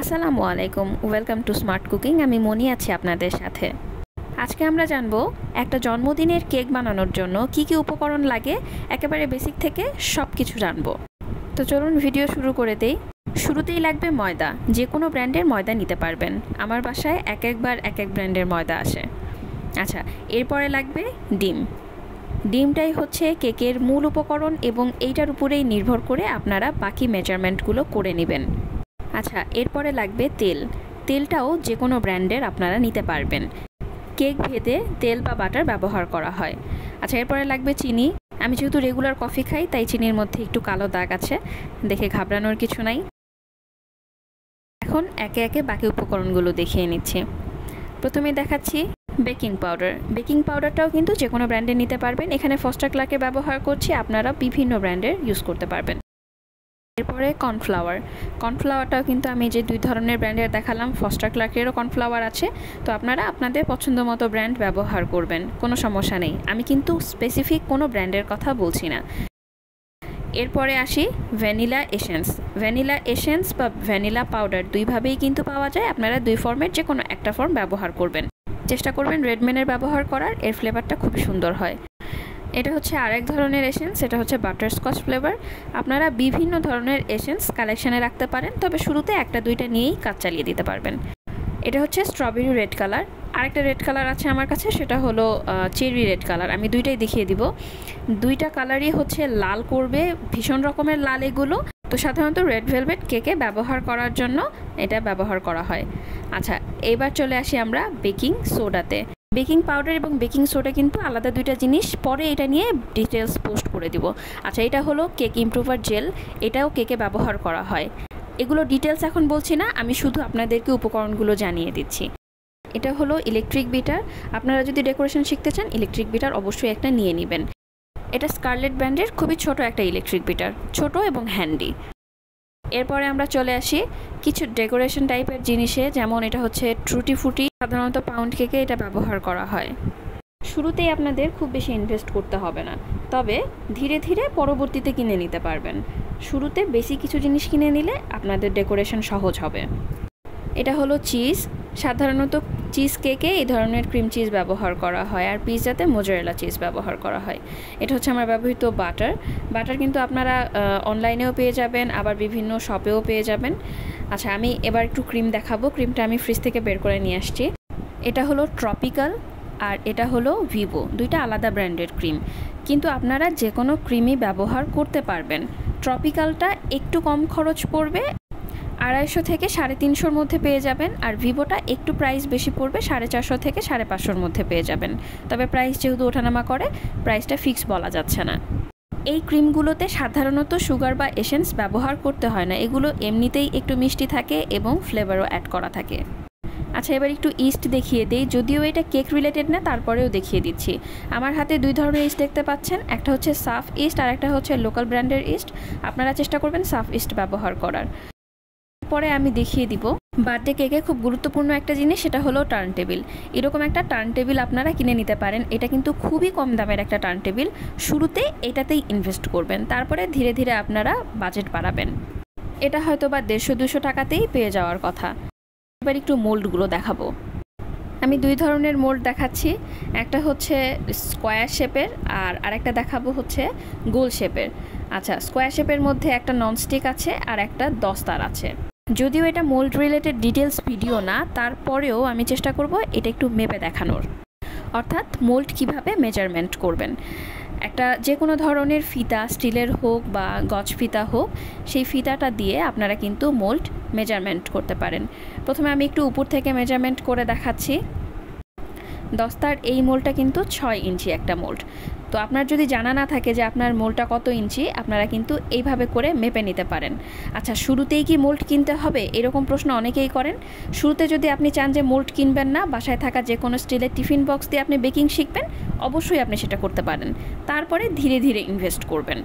আসসালামু আলাইকুম, welcome to smart cooking, আমি মনি আছি আপনাদের সাথে। আজকে আমরা জানব, একটা জন্মদিনের কেক বানানোর জন্য কি কি উপকরণ লাগে, একেবারে বেসিক থেকে সব কিছু জানব। তো চলুন ভিডিও শুরু করে দেই। শুরুতেই লাগবে ময়দা যে কোনো ব্র্যান্ডের ময়দা নিতে পারবেন। আমার বাসায় এক একবার এক এক ব্র্যান্ডের ময়দা আসে। আচ্ছা এরপরে লাগবে ডিম। ডিমটাই হচ্ছে কেকের মূল উপকরণ এবং এইটার উপরেই নির্ভর করে আপনারা বাকি মেজারমেন্টগুলো করে নেবেন। আচ্ছা এরপরে লাগবে তেল। তেলটাও যে কোনো ব্র্যান্ডের আপনারা নিতে পারবেন। কেক ভেদে তেল বা বাটার ব্যবহার করা হয়। আচ্ছা এরপরে লাগবে চিনি। আমি যেহেতু রেগুলার কফি খাই, তাই চিনির মধ্যে একটু কালো দাগ আছে। দেখে ঘাবড়ানোর কিছু নাই। এখন একে একে বাকি উপকরণগুলো দেখিয়ে নিচ্ছি। প্রথমে দেখাচ্ছি বেকিং পাউডার। বেকিং পাউডারটাও কিন্তু যে কোনো ব্র্যান্ডে নিতে পারবেন। এখানে ফস্টার ক্লাকে ব্যবহার করছি আপনারা বিভিন্ন ব্র্যান্ডের ইউজ করতে পারবেন। এরপরে কর্নফ্লাওয়ার। কর্নফ্লাওয়ারটাও কিন্তু আমি যে দুই ধরনের ব্র্যান্ডের দেখালাম ফস্টার ক্লার্কেরও কর্নফ্লাওয়ার আছে। তো আপনারা আপনাদের পছন্দ মতো ব্র্যান্ড ব্যবহার করবেন, কোনো সমস্যা নেই। আমি কিন্তু স্পেসিফিক কোনো ব্র্যান্ডের কথা বলছি না। এরপরে আসি ভ্যানিলা এসেন্স ভ্যানিলা এসেন্স বা ভ্যানিলা পাউডার দুইভাবেই কিন্তু পাওয়া যায়। আপনারা দুই ফর্মের যে কোনো একটা ফর্ম ব্যবহার করবেন। চেষ্টা করবেন রেডমেনের ব্যবহার করার, এর ফ্লেভারটা খুবই সুন্দর হয়। এটা হচ্ছে আরেক ধরনের এসেন্স এটা হচ্ছে বাটারস্কচ ফ্লেভার আপনারা বিভিন্ন ধরনের এসেন্স কালেকশানে রাখতে পারেন, তবে শুরুতে একটা দুইটা নিয়েই কাজ চালিয়ে দিতে পারবেন। এটা হচ্ছে স্ট্রবেরি রেড কালার আরেকটা রেড কালার আছে আমার কাছে, সেটা হলো চেরি রেড কালার আমি দুইটাই দেখিয়ে দিব। দুইটা কালারই হচ্ছে লাল করবে, ভীষণ রকমের লাল এগুলো। তো সাধারণত রেড ভেলভেট কেকে ব্যবহার করার জন্য এটা ব্যবহার করা হয়। আচ্ছা এবার চলে আসি আমরা বেকিং সোডাতে বেকিং পাউডার এবং বেকিং সোডা কিন্তু আলাদা দুইটা জিনিস। পরে এটা নিয়ে ডিটেলস পোস্ট করে দিব। আচ্ছা এটা হলো কেক ইমপ্রুভার জেল। এটাও কেকে ব্যবহার করা হয়। এগুলো ডিটেলস এখন বলছি না, আমি শুধু আপনাদেরকে উপকরণগুলো জানিয়ে দিচ্ছি। এটা হলো ইলেকট্রিক বিটার। আপনারা যদি ডেকোরেশন শিখতে চান, ইলেকট্রিক বিটার অবশ্যই একটা নিয়ে নেবেন। এটা স্কারলেট ব্র্যান্ডের খুবই ছোট একটা ইলেকট্রিক বিটার। ছোট এবং হ্যান্ডি। এরপরে আমরা চলে আসি কিছু ডেকোরেশন টাইপের জিনিসে, যেমন এটা হচ্ছে ট্রুটি ফুটি, সাধারণত পাউন্ড কেকে এটা ব্যবহার করা হয়। শুরুতেই আপনাদের খুব বেশি ইনভেস্ট করতে হবে না, তবে ধীরে ধীরে পরবর্তীতে কিনে নিতে পারবেন। শুরুতে বেশি কিছু জিনিস কিনে নিলে আপনাদের ডেকোরেশন সহজ হবে। এটা হলো চিজ সাধারণত চিজ কেকে এই ধরনের ক্রিম চিজ ব্যবহার করা হয়, আর পিৎজাতে মোজারেলা চিজ ব্যবহার করা হয়। এটা হচ্ছে আমার ব্যবহৃত বাটার। বাটার কিন্তু আপনারা অনলাইনেও পেয়ে যাবেন, আবার বিভিন্ন শপেও পেয়ে যাবেন। আচ্ছা আমি এবার একটু ক্রিম দেখাবো। ক্রিমটা আমি ফ্রিজ থেকে বের করে নিয়ে আসছি। এটা হলো ট্রপিক্যাল, আর এটা হলো ভিভো। দুইটা আলাদা ব্র্যান্ডের ক্রিম। কিন্তু আপনারা যে কোনো ক্রিমই ব্যবহার করতে পারবেন। ট্রপিক্যালটা একটু কম খরচ পড়বে আড়াইশো থেকে সাড়ে তিনশোর মধ্যে পেয়ে যাবেন আর ভিভোটা একটু প্রাইস বেশি পড়বে সাড়ে চারশো থেকে সাড়ে পাঁচশোর মধ্যে পেয়ে যাবেন। তবে প্রাইস যেহেতু ওঠানামা করে প্রাইসটা ফিক্স বলা যাচ্ছে না। এই ক্রিমগুলোতে সাধারণত সুগার বা এসেন্স ব্যবহার করতে হয় না। এগুলো এমনিতেই একটু মিষ্টি থাকে এবং ফ্লেভারও অ্যাড করা থাকে। আচ্ছা এবার একটু ইস্ট দেখিয়ে দিই। যদিও এটা কেক রিলেটেড না, তারপরেও দেখিয়ে দিচ্ছি। আমার হাতে দুই ধরনের ইস্ট দেখতে পাচ্ছেন। একটা হচ্ছে সাফ ইস্ট আর একটা হচ্ছে লোকাল ব্র্যান্ডের ইস্ট আপনারা চেষ্টা করবেন সাফ ইস্ট ব্যবহার করার। পরে আমি দেখিয়ে দিব। বার্থডে কেকে খুব গুরুত্বপূর্ণ একটা জিনিস, সেটা হলো টার্ন টেবিল এরকম একটা টার্ন টেবিল আপনারা কিনে নিতে পারেন। এটা কিন্তু খুবই কম দামের একটা টার্ন টেবিল শুরুতে এটাতেই ইনভেস্ট করবেন। তারপরে ধীরে ধীরে আপনারা বাজেট বাড়াবেন। এটা হয়তো বা দেড়শো, দুশো টাকাতেই পেয়ে যাওয়ার কথা। এবার একটু মোল্ডগুলো দেখাবো। আমি দুই ধরনের মোল্ড দেখাচ্ছি। একটা হচ্ছে স্কোয়ার শেপের আর আরেকটা দেখাবো হচ্ছে গোল শেপের আচ্ছা স্কোয়ার শেপের মধ্যে একটা ননস্টিক আছে আর একটা দস্তার আছে। যদিও এটা মোল্ড রিলেটেড ডিটেলস ভিডিও না, তারপরেও আমি চেষ্টা করব এটা একটু মেপে দেখানোর। অর্থাৎ মোল্ড কীভাবে মেজারমেন্ট করবেন। একটা যে কোনো ধরনের ফিতা, স্টিলের হোক বা গজ ফিতা হোক, সেই ফিতাটা দিয়ে আপনারা কিন্তু মোল্ড মেজারমেন্ট করতে পারেন। প্রথমে আমি একটু উপর থেকে মেজারমেন্ট করে দেখাচ্ছি। দস্তার এই মোলটা কিন্তু ছয় ইঞ্চি একটা মোল্ড তো আপনার যদি জানা না থাকে যে আপনার মোলটা কত ইঞ্চি, আপনারা কিন্তু এইভাবে করে মেপে নিতে পারেন। আচ্ছা শুরুতেই কি মোল্ড কিনতে হবে? এরকম প্রশ্ন অনেকেই করেন। শুরুতে যদি আপনি চান যে মোল্ড কিনবেন না, বাসায় থাকা যে কোনো স্টিলের টিফিন বক্স দিয়ে আপনি বেকিং শিখবেন, অবশ্যই আপনি সেটা করতে পারেন। তারপরে ধীরে ধীরে ইনভেস্ট করবেন।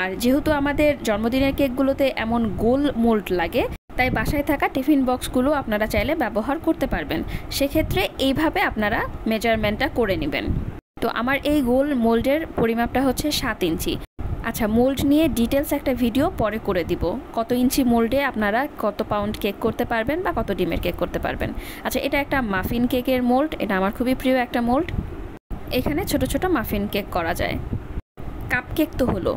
আর যেহেতু আমাদের জন্মদিনের কেকগুলোতে এমন গোল মোল্ড লাগে, তাই বাসায় থাকা টিফিন বক্সগুলো আপনারা চাইলে ব্যবহার করতে পারবেন। সেক্ষেত্রে এইভাবে আপনারা মেজারমেন্টটা করে নেবেন। তো আমার এই গোল মোল্ডের পরিমাপটা হচ্ছে সাত ইঞ্চি। আচ্ছা মোল্ড নিয়ে ডিটেলস একটা ভিডিও পরে করে দিব। কত ইঞ্চি মোল্ডে আপনারা কত পাউন্ড কেক করতে পারবেন বা কত ডিমের কেক করতে পারবেন। আচ্ছা এটা একটা মাফিন কেকের মোল্ড, এটা আমার খুবই প্রিয় একটা মোল্ড। এখানে ছোট ছোট মাফিন কেক করা যায়। কাপ কেক তো হলো।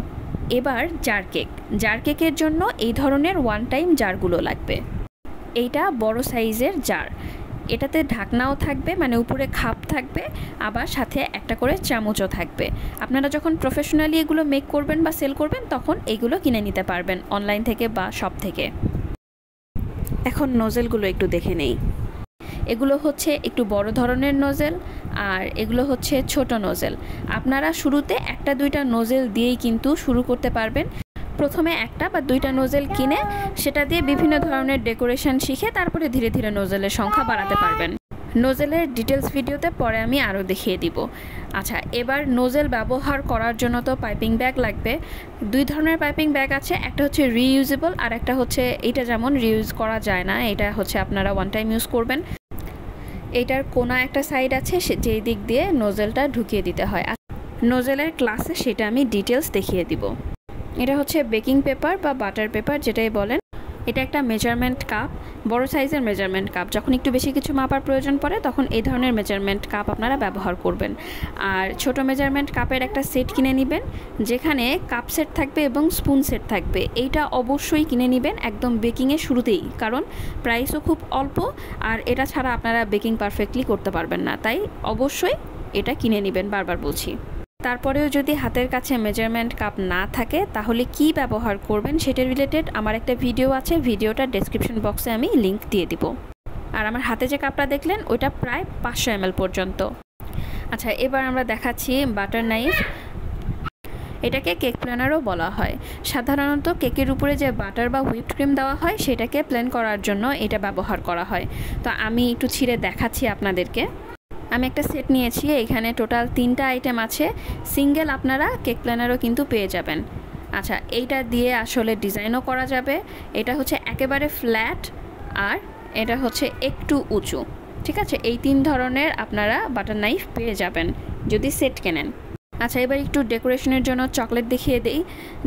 এবার জার কেক। জার কেকের জন্য এই ধরনের ওয়ান টাইম জারগুলো লাগবে। এইটা বড় সাইজের জার। এটাতে ঢাকনাও থাকবে মানে উপরে খাপ থাকবে আবার সাথে একটা করে চামচও থাকবে। আপনারা যখন প্রফেশনালি এগুলো মেক করবেন বা সেল করবেন তখন এইগুলো কিনে নিতে পারবেন অনলাইন থেকে বা শপ থেকে। এখন নোজেলগুলো একটু দেখে নেই। এগুলো হচ্ছে একটু বড় ধরনের নোজেল আর এগুলো হচ্ছে ছোট নোজেল আপনারা শুরুতে একটা দুইটা নোজেল দিয়েই কিন্তু শুরু করতে পারবেন। প্রথমে একটা বা দুইটা নোজেল কিনে সেটা দিয়ে বিভিন্ন ধরনের ডেকোরেশন শিখে তারপরে ধীরে ধীরে নোজেলের সংখ্যা বাড়াতে পারবেন। নোজেলের ডিটেলস ভিডিওতে পরে আমি আরও দেখিয়ে দিব। আচ্ছা এবার নোজেল ব্যবহার করার জন্য তো পাইপিং ব্যাগ লাগবে। দুই ধরনের পাইপিং ব্যাগ আছে, একটা হচ্ছে রিইউজেবল আর একটা হচ্ছে এটা যেমন রিউজ করা যায় না, এটা হচ্ছে আপনারা ওয়ান টাইম ইউজ করবেন। এটার কোনা একটা সাইড আছে যেই দিক দিয়ে নোজেলটা ঢুকিয়ে দিতে হয়। নোজেলের ক্লাসে সেটা আমি ডিটেলস দেখিয়ে দিব। এটা হচ্ছে বেকিং পেপার বা বাটার পেপার যেটাই বলেন। এটা একটা মেজারমেন্ট কাপ, বড় সাইজের মেজারমেন্ট কাপ। যখন একটু বেশি কিছু মাপার প্রয়োজন পড়ে, তখন এই ধরনের মেজারমেন্ট কাপ আপনারা ব্যবহার করবেন। আর ছোট মেজারমেন্ট কাপের একটা সেট কিনে নেবেন, যেখানে কাপ সেট থাকবে এবং স্পুন সেট থাকবে। এইটা অবশ্যই কিনে নেবেন একদম বেকিংয়ের শুরুতেই, কারণ প্রাইসও খুব অল্প আর এটা ছাড়া আপনারা বেকিং পারফেক্টলি করতে পারবেন না। তাই অবশ্যই এটা কিনে নেবেন, বারবার বলছি। তারপরেও যদি হাতের কাছে মেজারমেন্ট কাপ না থাকে, তাহলে কি ব্যবহার করবেন সেটা রিলেটেড আমার একটা ভিডিও আছে ভিডিওটা ডেসক্রিপশন বক্সে আমি লিংক দিয়ে দিব। আর আমার হাতে যে কাপটা দেখলেন, ওইটা প্রায় পাঁচশো এম পর্যন্ত। আচ্ছা এবার আমরা দেখাচ্ছি বাটার নাইফ এটাকে কেক প্ল্যানারও বলা হয়। সাধারণত কেকের উপরে যে বাটার বা হুইপড ক্রিম দেওয়া হয়, সেটাকে প্ল্যান করার জন্য এটা ব্যবহার করা হয়। তো আমি একটু ছিঁড়ে দেখাচ্ছি আপনাদেরকে। আমি একটা সেট নিয়েছি, এখানে টোটাল তিনটা আইটেম আছে। সিঙ্গেল আপনারা কেক প্ল্যানারও কিন্তু পেয়ে যাবেন। আচ্ছা এইটা দিয়ে আসলে ডিজাইনও করা যাবে। এটা হচ্ছে একেবারে ফ্ল্যাট আর এটা হচ্ছে একটু উঁচু। ঠিক আছে? এই তিন ধরনের আপনারা বাটার নাইফ পেয়ে যাবেন, যদি সেট কেনেন। আচ্ছা এবার একটু ডেকোরেশনের জন্য চকলেট দেখিয়ে দিই।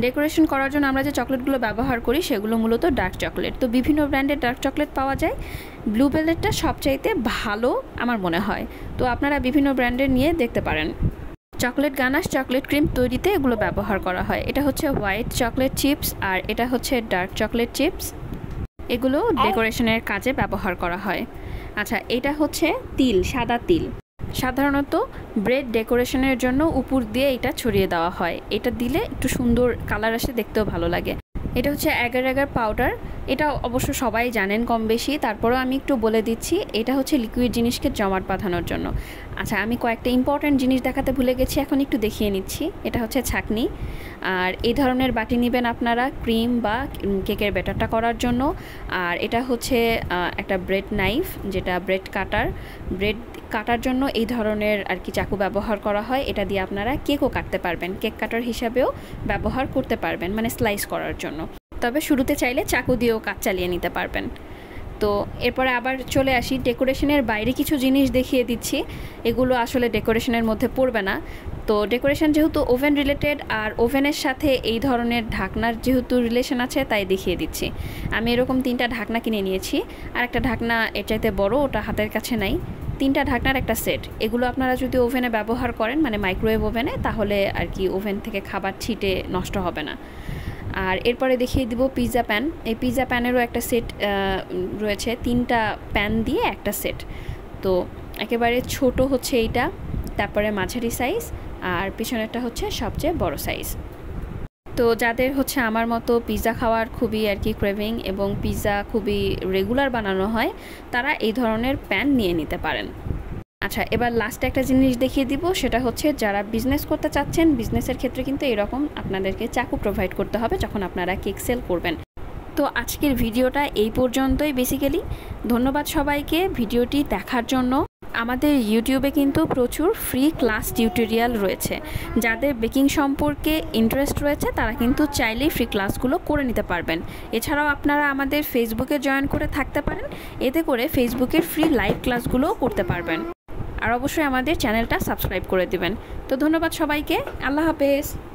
ডেকোরেশন করার জন্য আমরা যে চকলেটগুলো ব্যবহার করি সেগুলো মূলত ডার্ক চকলেট। তো বিভিন্ন ব্র্যান্ডের ডার্ক চকলেট পাওয়া যায়। ব্লু বেলেটটা সবচাইতে ভালো আমার মনে হয়। তো আপনারা বিভিন্ন ব্র্যান্ডের নিয়ে দেখতে পারেন। চকলেট গানাশ চকলেট ক্রিম তৈরিতে এগুলো ব্যবহার করা হয়। এটা হচ্ছে হোয়াইট চকলেট চিপস আর এটা হচ্ছে ডার্ক চকলেট চিপস। এগুলো ডেকোরেশনের কাজে ব্যবহার করা হয়। আচ্ছা এটা হচ্ছে তিল সাদা তিল। সাধারণত ব্রেড ডেকোরেশনের জন্য উপর দিয়ে এটা ছড়িয়ে দেওয়া হয়। এটা দিলে একটু সুন্দর কালার আসে, দেখতেও ভালো লাগে। এটা হচ্ছে অ্যাগার অ্যাগার পাউডার। এটা অবশ্য সবাই জানেন কম বেশি তারপরেও আমি একটু বলে দিচ্ছি, এটা হচ্ছে লিকুইড জিনিসকে জমাট বাঁধানোর জন্য। আচ্ছা আমি কয়েকটা ইম্পর্ট্যান্ট জিনিস দেখাতে ভুলে গেছি, এখন একটু দেখিয়ে নিচ্ছি। এটা হচ্ছে ছাকনি। আর এই ধরনের বাটি নেবেন আপনারা ক্রিম বা কেকের ব্যাটারটা করার জন্য। আর এটা হচ্ছে একটা ব্রেড নাইফ যেটা ব্রেড কাটার। ব্রেড কাটার জন্য এই ধরনের আর কি চাকু ব্যবহার করা হয়, এটা দিয়ে আপনারা কেকও কাটতে পারবেন। কেক কাটার হিসাবেও ব্যবহার করতে পারবেন মানে স্লাইস করার জন্য। তবে শুরুতে চাইলে চাকু দিয়েও কাজ চালিয়ে নিতে পারবেন। তো এরপরে আবার চলে আসি, ডেকোরেশনের বাইরে কিছু জিনিস দেখিয়ে দিচ্ছি। এগুলো আসলে ডেকোরেশনের মধ্যে পড়বে না। তো ডেকোরেশন যেহেতু ওভেন রিলেটেড, আর ওভেনের সাথে এই ধরনের ঢাকনার যেহেতু রিলেশন আছে, তাই দেখিয়ে দিচ্ছি। আমি এরকম তিনটা ঢাকনা কিনে নিয়েছি। আর একটা ঢাকনা এর চাইতে বড়, ওটা হাতের কাছে নাই। তিনটা ঢাকনার একটা সেট এগুলো আপনারা যদি ওভেনে ব্যবহার করেন মানে মাইক্রোওয়েভ ওভেনে তাহলে আর কি ওভেন থেকে খাবার ছিটে নষ্ট হবে না। আর এরপরে দেখিয়ে দিব পিৎজা প্যান এই পিৎজা প্যানেরও একটা সেট রয়েছে। তিনটা প্যান দিয়ে একটা সেট তো একেবারে ছোট হচ্ছে এইটা, তারপরে মাঝারি সাইজ আর পিছনেরটা হচ্ছে সবচেয়ে বড় সাইজ তো যাদের হচ্ছে আমার মতো পিৎজা খাওয়ার খুবই আর কি ক্রেভিং এবং পিৎজা খুবই রেগুলার বানানো হয়, তারা এই ধরনের প্যান নিয়ে নিতে পারেন। আচ্ছা এবার লাস্টে একটা জিনিস দেখিয়ে দিব, সেটা হচ্ছে যারা বিজনেস করতে চাচ্ছেন বিজনেসের ক্ষেত্রে কিন্তু এরকম আপনাদেরকে চাকু প্রোভাইড করতে হবে যখন আপনারা কেক সেল করবেন। তো আজকের ভিডিওটা এই পর্যন্তই বেসিক্যালি ধন্যবাদ সবাইকে, ভিডিওটি দেখার জন্য। আমাদের ইউটিউবে কিন্তু প্রচুর ফ্রি ক্লাস টিউটোরিয়াল রয়েছে। যাদের বেকিং সম্পর্কে ইন্টারেস্ট রয়েছে, তারা কিন্তু চাইলেই ফ্রি ক্লাসগুলো করে নিতে পারবেন। এছাড়াও আপনারা আমাদের ফেসবুকে জয়েন করে থাকতে পারেন। এতে করে ফেসবুকের ফ্রি লাইভ ক্লাসগুলোও করতে পারবেন। আর অবশ্যই আমাদের চ্যানেলটা সাবস্ক্রাইব করে দিবেন। তো ধন্যবাদ সবাইকে। আল্লাহ হাফেজ।